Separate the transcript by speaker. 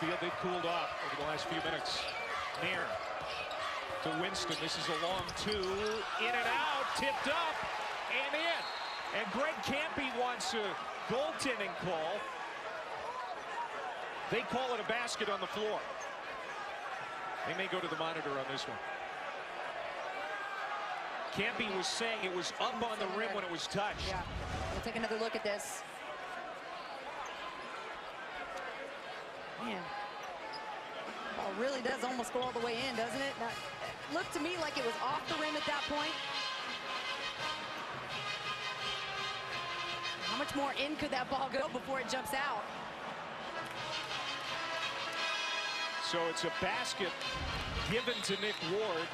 Speaker 1: Field, they've cooled off over the last few minutes. Near to Winston. This is a long two. In and out, tipped up, and in. And Greg Kampe wants a goaltending call. They call it a basket on the floor. They may go to the monitor on this one. Kampe was saying it was up on the rim when it was touched.
Speaker 2: Yeah, we'll take another look at this. Man, ball really does almost go all the way in, doesn't it? That looked to me like it was off the rim at that point. How much more in could that ball go before it jumps out?
Speaker 1: So it's a basket given to Nick Ward.